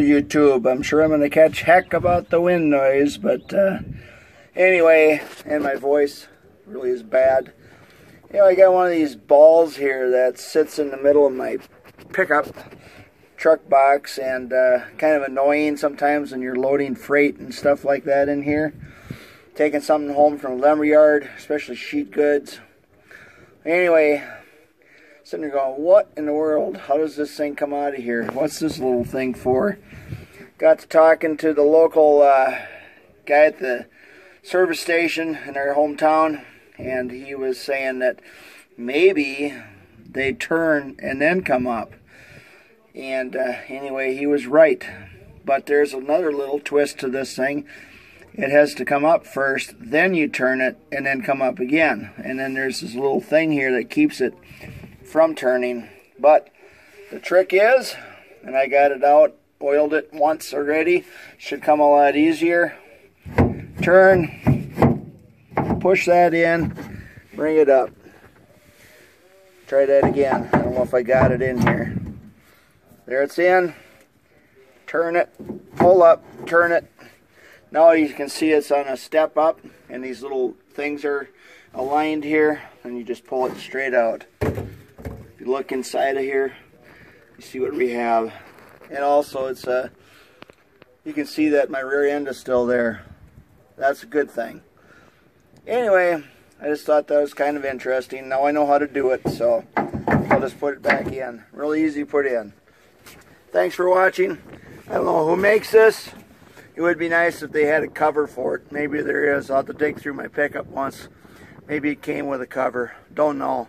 YouTube. I'm sure I'm going to catch heck about the wind noise, but uh, anyway, and my voice really is bad. You know, I got one of these balls here that sits in the middle of my pickup truck box and uh, kind of annoying sometimes when you're loading freight and stuff like that in here. Taking something home from a lumber yard, especially sheet goods. Anyway, sitting there going, what in the world? How does this thing come out of here? What's this little thing for? Got to talking to the local uh, guy at the service station in our hometown, and he was saying that maybe they turn and then come up. And uh, anyway, he was right. But there's another little twist to this thing. It has to come up first, then you turn it, and then come up again. And then there's this little thing here that keeps it from turning. But the trick is, and I got it out, oiled it once already, should come a lot easier. Turn, push that in, bring it up. Try that again. I don't know if I got it in here. There it's in. Turn it, pull up, turn it. Now you can see it's on a step up and these little things are aligned here and you just pull it straight out. If you look inside of here, you see what we have. And also it's a, you can see that my rear end is still there. That's a good thing. Anyway, I just thought that was kind of interesting. Now I know how to do it, so I'll just put it back in. Really easy to put in. Thanks for watching. I don't know who makes this. It would be nice if they had a cover for it. Maybe there is. I'll have to dig through my pickup once. Maybe it came with a cover. Don't know.